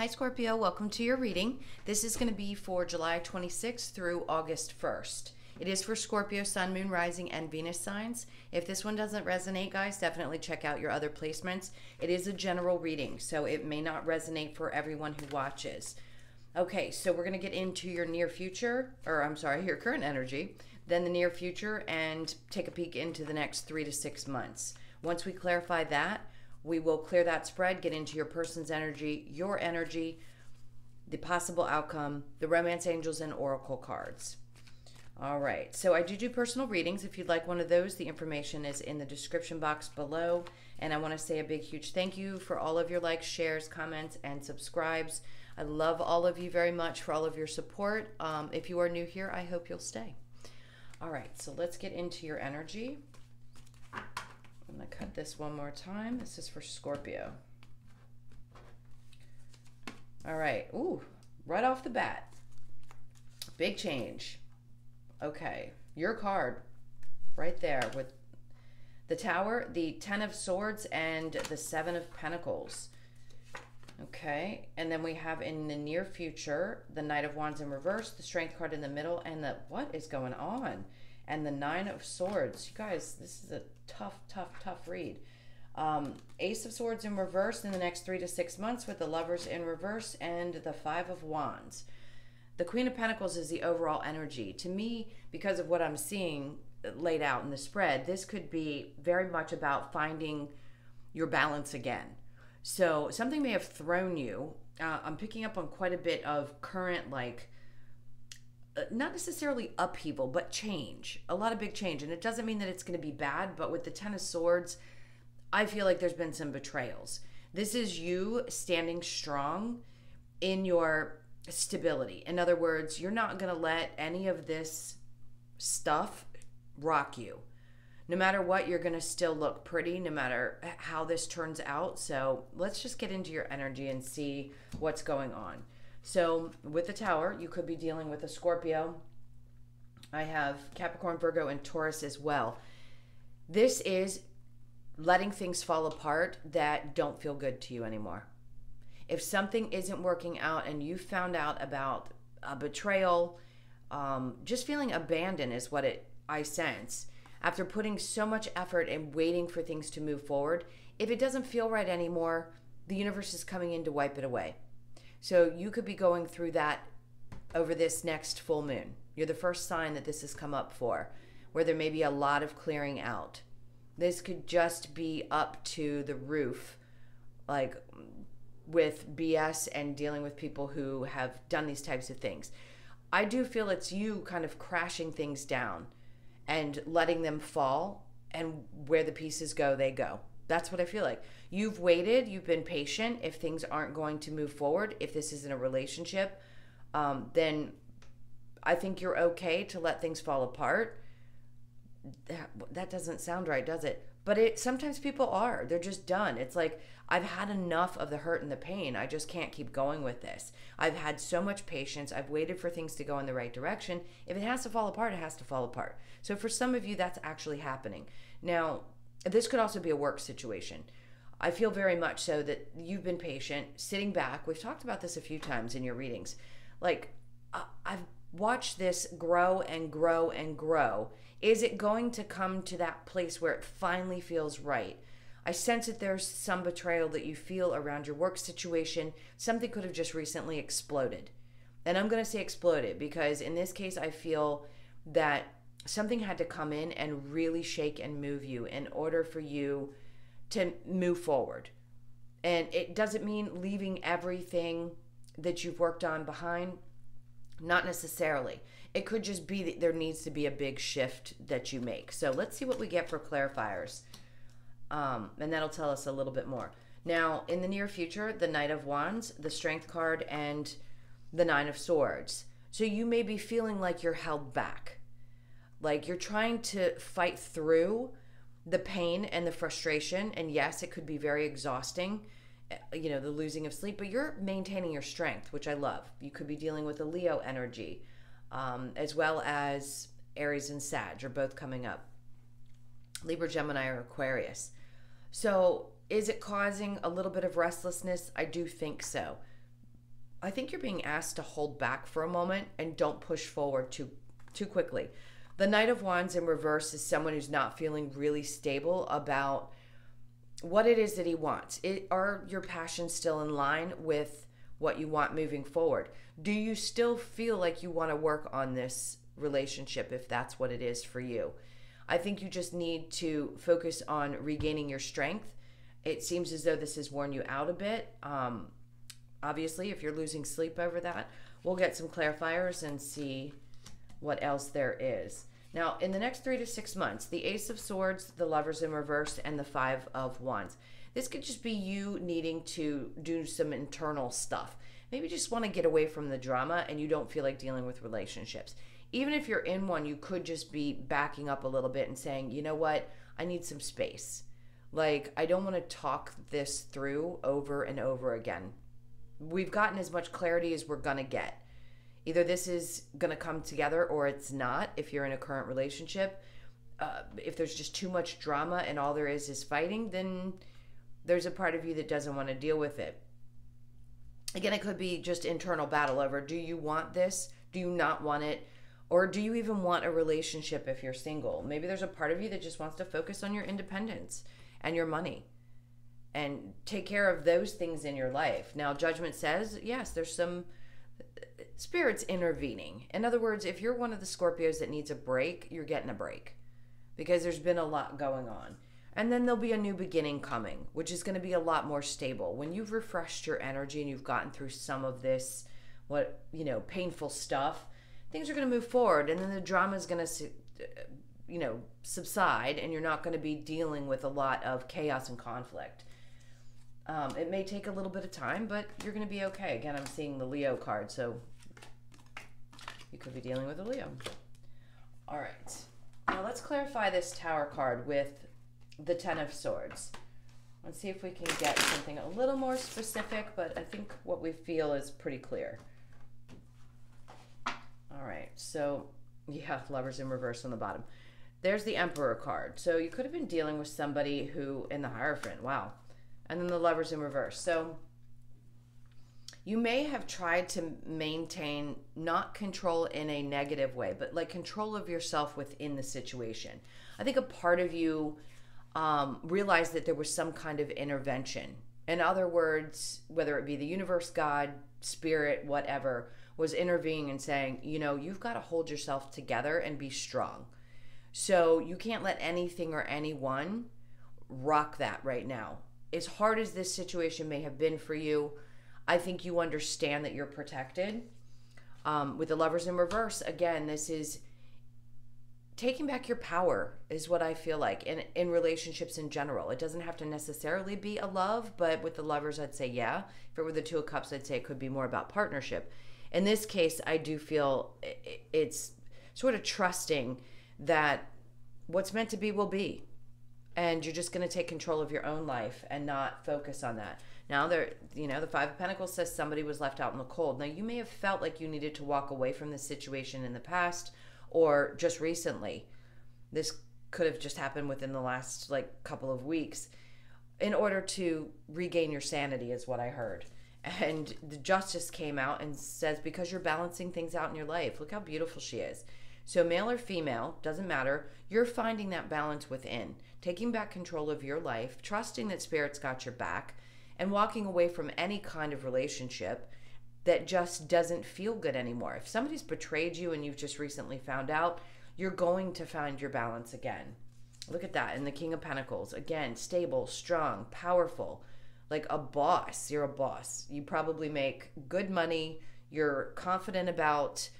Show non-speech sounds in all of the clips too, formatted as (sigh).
Hi, Scorpio. Welcome to your reading. This is going to be for July 26th through August 1st. It is for Scorpio, Sun, Moon, Rising, and Venus signs. If this one doesn't resonate, guys, definitely check out your other placements. It is a general reading, so it may not resonate for everyone who watches. Okay, so we're going to get into your near future, or I'm sorry, your current energy, then the near future, and take a peek into the next three to six months. Once we clarify that, we will clear that spread, get into your person's energy, your energy, the possible outcome, the romance angels, and oracle cards. All right, so I do do personal readings. If you'd like one of those, the information is in the description box below. And I want to say a big, huge thank you for all of your likes, shares, comments, and subscribes. I love all of you very much for all of your support. Um, if you are new here, I hope you'll stay. All right, so let's get into your energy. I'm to cut this one more time. This is for Scorpio. All right. Ooh, right off the bat. Big change. Okay. Your card right there with the Tower, the Ten of Swords, and the Seven of Pentacles. Okay, and then we have in the near future the Knight of Wands in reverse, the Strength card in the middle, and the what is going on? And the Nine of Swords. You guys, this is a tough, tough, tough read. Um, Ace of Swords in reverse in the next three to six months with the Lovers in reverse and the Five of Wands. The Queen of Pentacles is the overall energy. To me, because of what I'm seeing laid out in the spread, this could be very much about finding your balance again. So something may have thrown you. Uh, I'm picking up on quite a bit of current, like, uh, Uh, not necessarily upheaval, but change. A lot of big change. And it doesn't mean that it's going to be bad, but with the Ten of Swords, I feel like there's been some betrayals. This is you standing strong in your stability. In other words, you're not going to let any of this stuff rock you. No matter what, you're going to still look pretty no matter how this turns out. So let's just get into your energy and see what's going on. So with the tower, you could be dealing with a Scorpio. I have Capricorn, Virgo, and Taurus as well. This is letting things fall apart that don't feel good to you anymore. If something isn't working out and you found out about a betrayal, um, just feeling abandoned is what it I sense. After putting so much effort and waiting for things to move forward, if it doesn't feel right anymore, the universe is coming in to wipe it away. So you could be going through that over this next full moon. You're the first sign that this has come up for, where there may be a lot of clearing out. This could just be up to the roof, like with BS and dealing with people who have done these types of things. I do feel it's you kind of crashing things down and letting them fall, and where the pieces go, they go. That's what I feel like. You've waited, you've been patient. If things aren't going to move forward, if this isn't a relationship, um, then I think you're okay to let things fall apart. That, that doesn't sound right, does it? But it sometimes people are. They're just done. It's like I've had enough of the hurt and the pain. I just can't keep going with this. I've had so much patience. I've waited for things to go in the right direction. If it has to fall apart, it has to fall apart. So for some of you that's actually happening. Now, this could also be a work situation. I feel very much so that you've been patient, sitting back. We've talked about this a few times in your readings. Like, I've watched this grow and grow and grow. Is it going to come to that place where it finally feels right? I sense that there's some betrayal that you feel around your work situation. Something could have just recently exploded. And I'm going to say exploded because in this case, I feel that something had to come in and really shake and move you in order for you to move forward. And it doesn't mean leaving everything that you've worked on behind, not necessarily. It could just be that there needs to be a big shift that you make. So let's see what we get for clarifiers. Um, and that'll tell us a little bit more. Now, in the near future, the Knight of Wands, the Strength card, and the Nine of Swords. So you may be feeling like you're held back like you're trying to fight through the pain and the frustration. And yes, it could be very exhausting, eh, you know, the losing of sleep, but you're maintaining your strength, which I love. You could be dealing with a Leo energy, um, as well as Aries and Sag are both coming up. Libra, Gemini, or Aquarius. So, is it causing a little bit of restlessness? I do think so. I think you're being asked to hold back for a moment and don't push forward too too quickly. The Knight of Wands in reverse is someone who's not feeling really stable about what it is that he wants. It, are your passions still in line with what you want moving forward? Do you still feel like you want to work on this relationship if that's what it is for you? I think you just need to focus on regaining your strength. It seems as though this has worn you out a bit. Um, obviously, if you're losing sleep over that, we'll get some clarifiers and see what else there is. Now, in the next three to six months, the Ace of Swords, the Lovers in Reverse, and the Five of Wands. This could just be you needing to do some internal stuff. Maybe just want to get away from the drama and you don't feel like dealing with relationships. Even if you're in one, you could just be backing up a little bit and saying, you know what, I need some space. Like, I don't want to talk this through over and over again. We've gotten as much clarity as we're going to get. Either this is going to come together or it's not if you're in a current relationship. Uh, if there's just too much drama and all there is is fighting, then there's a part of you that doesn't want to deal with it. Again, it could be just internal battle over do you want this? Do you not want it? Or do you even want a relationship if you're single? Maybe there's a part of you that just wants to focus on your independence and your money and take care of those things in your life. Now, judgment says, yes, there's some spirits intervening. In other words, if you're one of the Scorpios that needs a break, you're getting a break because there's been a lot going on. And then there'll be a new beginning coming, which is going to be a lot more stable. When you've refreshed your energy and you've gotten through some of this, what, you know, painful stuff, things are going to move forward. And then the drama is going to, you know, subside and you're not going to be dealing with a lot of chaos and conflict. Um, it may take a little bit of time, but you're going to be okay. Again, I'm seeing the Leo card, so you could be dealing with a Leo. All right. Now let's clarify this Tower card with the Ten of Swords. Let's see if we can get something a little more specific, but I think what we feel is pretty clear. All right, so yeah, (laughs) lovers in reverse on the bottom. There's the Emperor card. So you could have been dealing with somebody who, in the Hierophant, wow. And then the lovers in reverse. So you may have tried to maintain not control in a negative way, but like control of yourself within the situation. I think a part of you um, realized that there was some kind of intervention. In other words, whether it be the universe, God, spirit, whatever, was intervening and saying, you know, you've got to hold yourself together and be strong. So you can't let anything or anyone rock that right now. As hard as this situation may have been for you, I think you understand that you're protected. Um, with the lovers in reverse, again, this is taking back your power is what I feel like in in relationships in general. It doesn't have to necessarily be a love, but with the lovers I'd say yeah. If it were the two of cups I'd say it could be more about partnership. In this case, I do feel it's sort of trusting that what's meant to be will be. And you're just going to take control of your own life and not focus on that. Now there, you know, the 5 of pentacles says somebody was left out in the cold. Now you may have felt like you needed to walk away from this situation in the past or just recently. This could have just happened within the last like couple of weeks in order to regain your sanity is what I heard. And the justice came out and says because you're balancing things out in your life. Look how beautiful she is. So male or female, doesn't matter. You're finding that balance within, taking back control of your life, trusting that spirit's got your back and walking away from any kind of relationship that just doesn't feel good anymore. If somebody's betrayed you and you've just recently found out, you're going to find your balance again. Look at that. And the King of Pentacles, again, stable, strong, powerful, like a boss. You're a boss. You probably make good money. You're confident about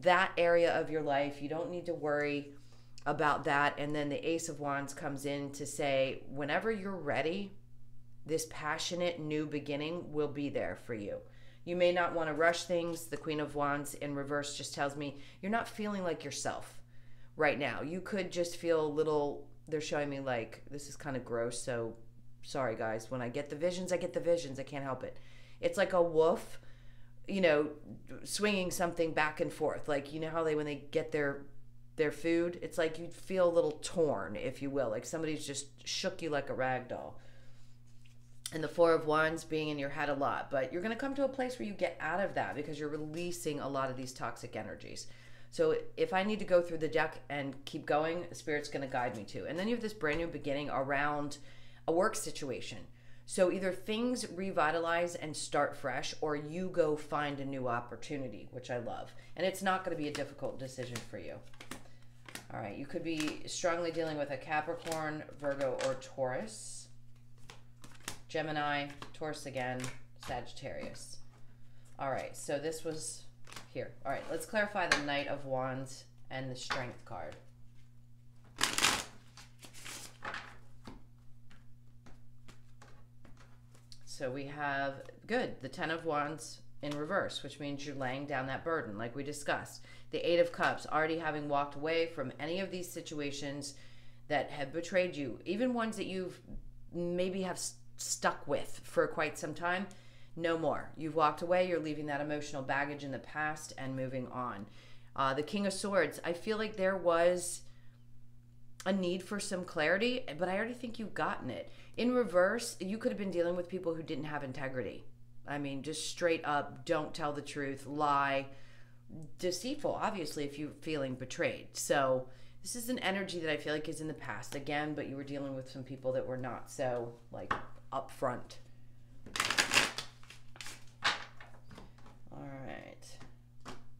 that area of your life. You don't need to worry about that. And then the Ace of Wands comes in to say, whenever you're ready, this passionate new beginning will be there for you. You may not want to rush things. The Queen of Wands in reverse just tells me you're not feeling like yourself right now. You could just feel a little, they're showing me like, this is kind of gross. So sorry, guys. When I get the visions, I get the visions. I can't help it. It's like a wolf, you know, swinging something back and forth. Like, you know how they, when they get their, their food, it's like you feel a little torn, if you will. Like somebody's just shook you like a rag doll. And the Four of Wands being in your head a lot. But you're going to come to a place where you get out of that because you're releasing a lot of these toxic energies. So if I need to go through the deck and keep going, Spirit's going to guide me to. And then you have this brand new beginning around a work situation. So either things revitalize and start fresh, or you go find a new opportunity, which I love. And it's not going to be a difficult decision for you. All right, you could be strongly dealing with a Capricorn, Virgo, or Taurus. Gemini, Taurus again, Sagittarius. All right, so this was here. All right, let's clarify the Knight of Wands and the Strength card. So we have, good, the Ten of Wands in reverse, which means you're laying down that burden, like we discussed. The Eight of Cups, already having walked away from any of these situations that have betrayed you, even ones that you've maybe have stuck with for quite some time. No more. You've walked away. You're leaving that emotional baggage in the past and moving on. Uh, the King of Swords. I feel like there was a need for some clarity, but I already think you've gotten it. In reverse, you could have been dealing with people who didn't have integrity. I mean, just straight up, don't tell the truth, lie, deceitful, obviously, if you're feeling betrayed. So, this is an energy that I feel like is in the past again, but you were dealing with some people that were not so like upfront. All right.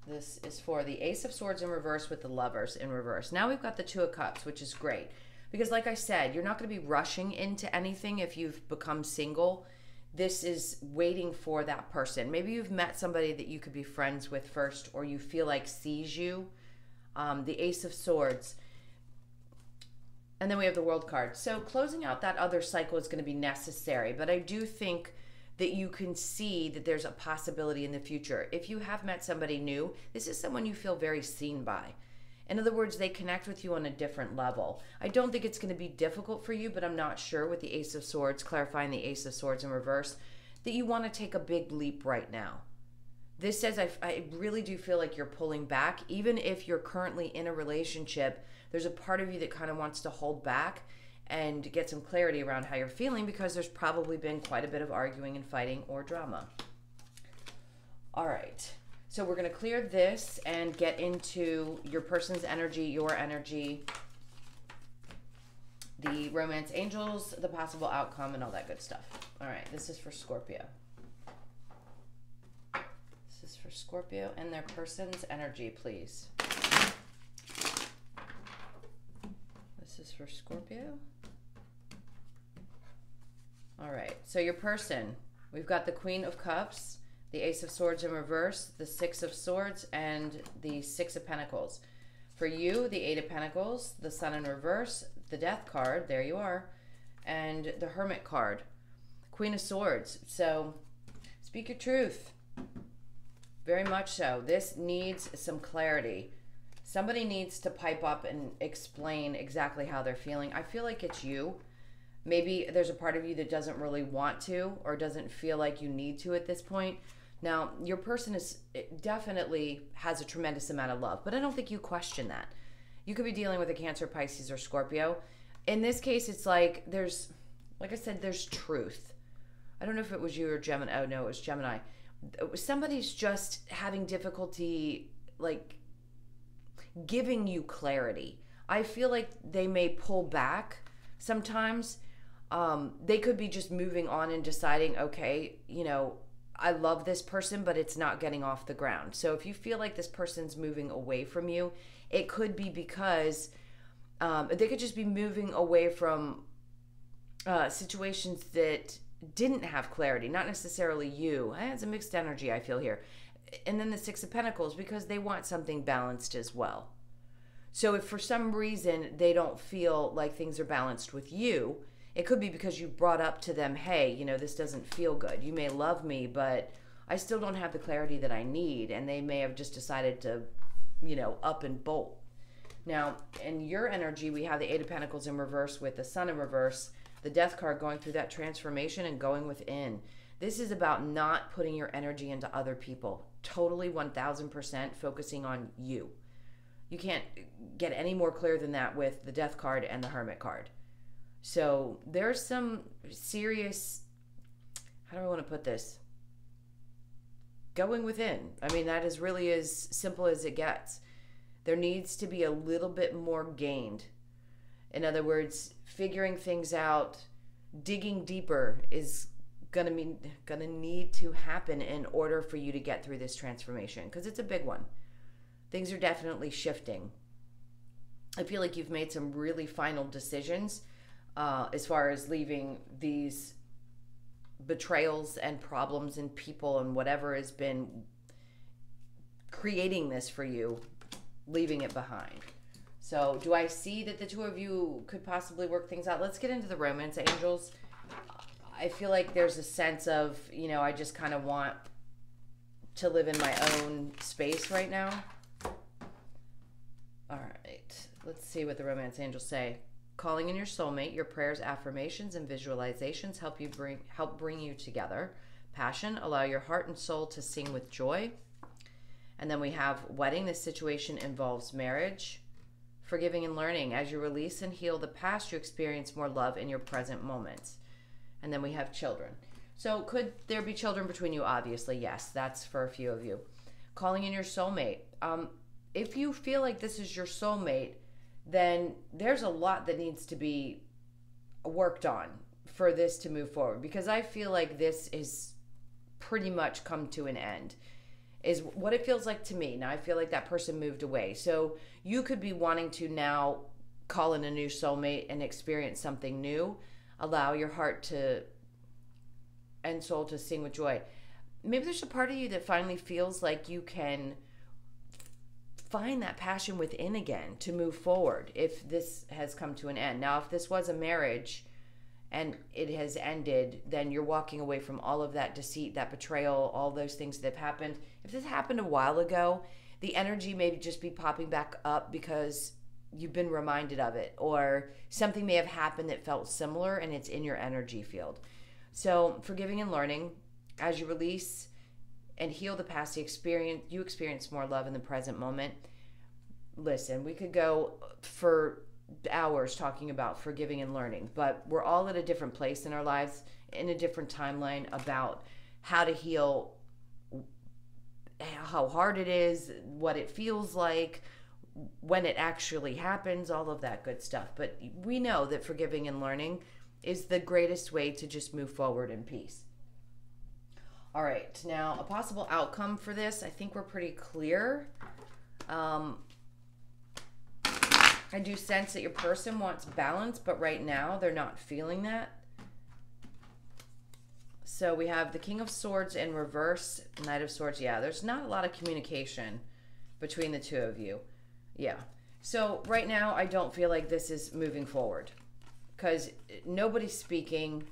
This is for the Ace of Swords in reverse with the Lovers in reverse. Now we've got the Two of Cups, which is great. Because, like I said, you're not going to be rushing into anything if you've become single. This is waiting for that person. Maybe you've met somebody that you could be friends with first, or you feel like sees you. Um, the Ace of Swords. And then we have the World card. So, closing out that other cycle is going to be necessary. But I do think that you can see that there's a possibility in the future. If you have met somebody new, this is someone you feel very seen by. In other words, they connect with you on a different level. I don't think it's going to be difficult for you, but I'm not sure with the Ace of Swords, clarifying the Ace of Swords in reverse, that you want to take a big leap right now. This says I, I really do feel like you're pulling back. Even if you're currently in a relationship, there's a part of you that kind of wants to hold back and get some clarity around how you're feeling because there's probably been quite a bit of arguing and fighting or drama. All right. So we're going to clear this and get into your person's energy, your energy, the romance angels, the possible outcome, and all that good stuff. All right, this is for Scorpio. Is for Scorpio and their person's energy, please. This is for Scorpio. All right, so your person, we've got the Queen of Cups the Ace of Swords in reverse, the Six of Swords, and the Six of Pentacles. For you, the Eight of Pentacles, the Sun in reverse, the Death card, there you are, and the Hermit card. Queen of Swords. So, speak your truth. Very much so. This needs some clarity. Somebody needs to pipe up and explain exactly how they're feeling. I feel like it's you. Maybe there's a part of you that doesn't really want to or doesn't feel like you need to at this point. Now, your person is definitely has a tremendous amount of love, but I don't think you question that. You could be dealing with a Cancer, Pisces, or Scorpio. In this case, it's like there's, like I said, there's truth. I don't know if it was you or Gemini. Oh no, it was Gemini. Somebody's just having difficulty, like giving you clarity. I feel like they may pull back sometimes. Um, they could be just moving on and deciding, okay, you know, I love this person, but it's not getting off the ground. So if you feel like this person's moving away from you, it could be because um, they could just be moving away from uh, situations that didn't have clarity, not necessarily you. Eh, it's a mixed energy I feel here. And then the Six of Pentacles because they want something balanced as well. So if for some reason they don't feel like things are balanced with you, it could be because you brought up to them, hey, you know, this doesn't feel good. You may love me, but I still don't have the clarity that I need. And they may have just decided to, you know, up and bolt. Now, in your energy, we have the Eight of Pentacles in reverse with the Sun in reverse, the Death card going through that transformation and going within. This is about not putting your energy into other people. Totally 1000% focusing on you. You can't get any more clear than that with the Death card and the Hermit card. So there's some serious how do I want to put this? Going within. I mean, that is really as simple as it gets. There needs to be a little bit more gained. In other words, figuring things out, digging deeper is gonna mean gonna need to happen in order for you to get through this transformation because it's a big one. Things are definitely shifting. I feel like you've made some really final decisions uh, as far as leaving these betrayals and problems and people and whatever has been creating this for you, leaving it behind. So, do I see that the two of you could possibly work things out? Let's get into the romance angels. I feel like there's a sense of, you know, I just kind of want to live in my own space right now. All right. Let's see what the romance angels say. Calling in your soulmate, your prayers, affirmations, and visualizations help you bring help bring you together. Passion, allow your heart and soul to sing with joy. And then we have wedding. This situation involves marriage, forgiving and learning. As you release and heal the past, you experience more love in your present moments. And then we have children. So could there be children between you? Obviously, yes. That's for a few of you. Calling in your soulmate. Um, if you feel like this is your soulmate, then there's a lot that needs to be worked on for this to move forward because I feel like this is pretty much come to an end is what it feels like to me. Now I feel like that person moved away. So you could be wanting to now call in a new soulmate and experience something new. Allow your heart to and soul to sing with joy. Maybe there's a part of you that finally feels like you can find that passion within again to move forward if this has come to an end. Now, if this was a marriage and it has ended, then you're walking away from all of that deceit, that betrayal, all those things that have happened. If this happened a while ago, the energy may just be popping back up because you've been reminded of it, or something may have happened that felt similar and it's in your energy field. So, forgiving and learning as you release and heal the past, experience you experience more love in the present moment. Listen, we could go for hours talking about forgiving and learning, but we're all at a different place in our lives, in a different timeline about how to heal, how hard it is, what it feels like, when it actually happens, all of that good stuff. But we know that forgiving and learning is the greatest way to just move forward in peace. All right, now a possible outcome for this, I think we're pretty clear. Um, I do sense that your person wants balance, but right now they're not feeling that. So we have the King of Swords in reverse, Knight of Swords. Yeah, there's not a lot of communication between the two of you. Yeah. So right now, I don't feel like this is moving forward because nobody's speaking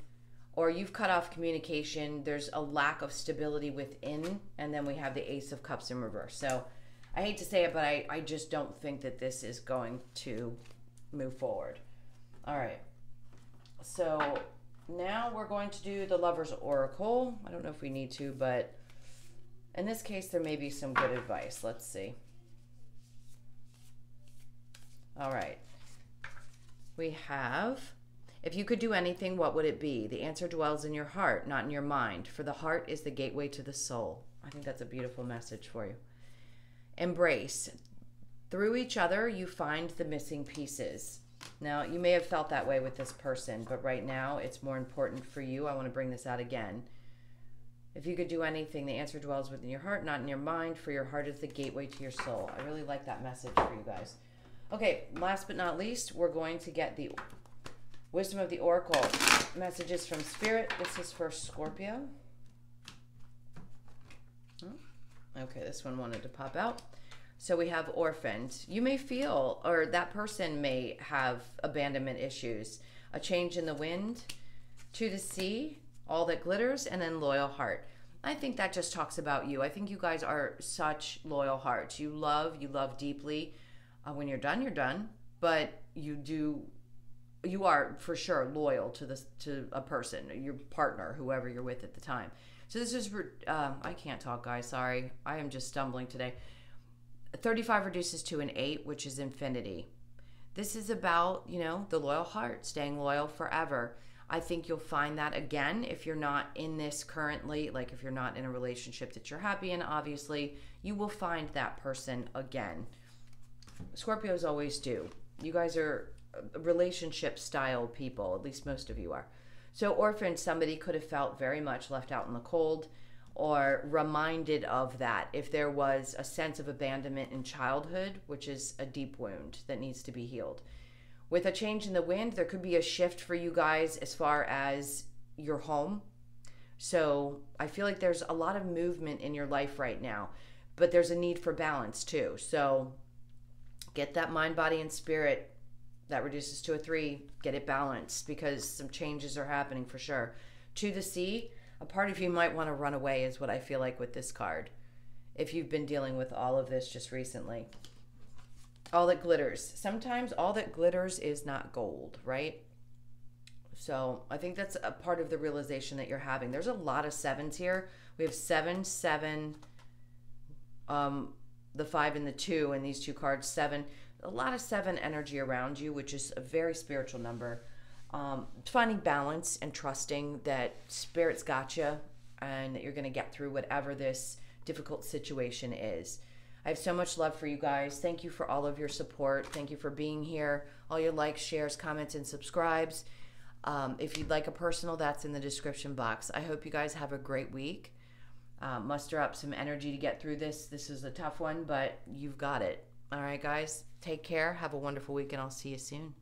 or you've cut off communication. There's a lack of stability within. And then we have the Ace of Cups in reverse. So I hate to say it, but I, I just don't think that this is going to move forward. All right. So now we're going to do the Lover's Oracle. I don't know if we need to, but in this case, there may be some good advice. Let's see. All right. We have if you could do anything, what would it be? The answer dwells in your heart, not in your mind, for the heart is the gateway to the soul. I think that's a beautiful message for you. Embrace. Through each other, you find the missing pieces. Now, you may have felt that way with this person, but right now it's more important for you. I want to bring this out again. If you could do anything, the answer dwells within your heart, not in your mind, for your heart is the gateway to your soul. I really like that message for you guys. Okay, last but not least, we're going to get the Wisdom of the Oracle. Messages from Spirit. This is for Scorpio. Okay, this one wanted to pop out. So we have orphaned. You may feel, or that person may have abandonment issues. A change in the wind, to the sea, all that glitters, and then loyal heart. I think that just talks about you. I think you guys are such loyal hearts. You love, you love deeply. Uh, when you're done, you're done. But you do you are for sure loyal to this to a person, your partner, whoever you're with at the time. So this is um, I can't talk, guys. Sorry, I am just stumbling today. 35 reduces to an 8, which is infinity. This is about, you know, the loyal heart, staying loyal forever. I think you'll find that again if you're not in this currently, like if you're not in a relationship that you're happy in, obviously, you will find that person again. Scorpios always do. You guys are relationship style people, at least most of you are. So, orphaned, somebody could have felt very much left out in the cold or reminded of that if there was a sense of abandonment in childhood, which is a deep wound that needs to be healed. With a change in the wind, there could be a shift for you guys as far as your home. So, I feel like there's a lot of movement in your life right now, but there's a need for balance too. So, get that mind, body, and spirit that reduces to a three. Get it balanced because some changes are happening for sure. To the sea, a part of you might want to run away, is what I feel like with this card. If you've been dealing with all of this just recently, all that glitters. Sometimes all that glitters is not gold, right? So I think that's a part of the realization that you're having. There's a lot of sevens here. We have seven, seven, um, the five and the two, and these two cards, seven. A lot of seven energy around you, which is a very spiritual number. Um, finding balance and trusting that spirit's got you and that you're going to get through whatever this difficult situation is. I have so much love for you guys. Thank you for all of your support. Thank you for being here. All your likes, shares, comments, and subscribes. Um, if you'd like a personal, that's in the description box. I hope you guys have a great week. Uh, muster up some energy to get through this. This is a tough one, but you've got it. All right, guys. Take care. Have a wonderful week, and I'll see you soon.